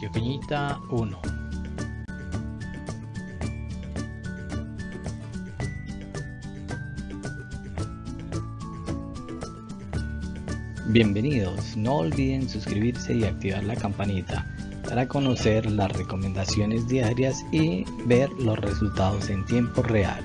Yoqueñita 1 Bienvenidos, no olviden suscribirse y activar la campanita para conocer las recomendaciones diarias y ver los resultados en tiempo real.